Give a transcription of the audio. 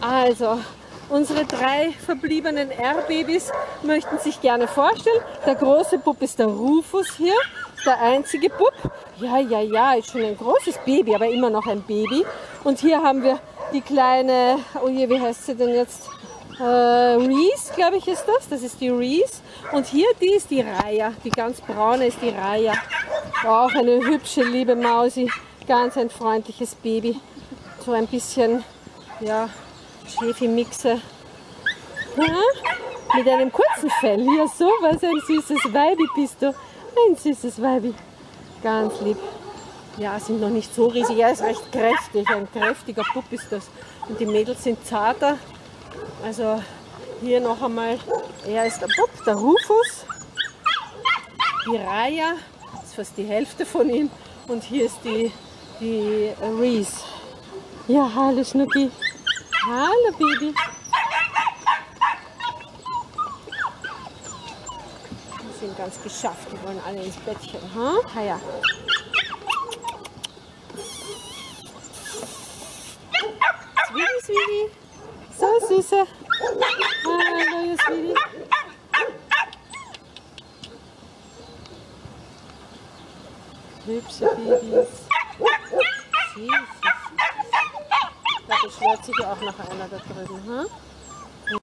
Also, unsere drei verbliebenen R-Babys möchten sich gerne vorstellen. Der große Bub ist der Rufus hier, der einzige Bub. Ja, ja, ja, ist schon ein großes Baby, aber immer noch ein Baby. Und hier haben wir die kleine, oh je, wie heißt sie denn jetzt? Äh, Reese, glaube ich, ist das. Das ist die Reese. Und hier, die ist die Raya. Die ganz braune ist die Raya. Auch eine hübsche, liebe Mausi. Ganz ein freundliches Baby. So ein bisschen, ja, Schäfi-Mixe. Ja, mit einem kurzen Fell. Ja, so was ein süßes Weibi bist du. Ein süßes Weibi. Ganz lieb. Ja, sind noch nicht so riesig. Er ist recht kräftig. Ein kräftiger Pup ist das. Und die Mädels sind zarter. Also hier noch einmal, er ist der Bub, der Rufus, die Raya, ist fast die Hälfte von ihm und hier ist die, die Reese. Ja, hallo Schnucki. Hallo Baby. Die sind ganz geschafft, die wollen alle ins Bettchen. Ha? Ha ja. Sweetie, Sweetie. So süße. Hallo, Sweetie. Hübsche Babys. Süß, beschwert sich auch noch einer da drüben. Hm?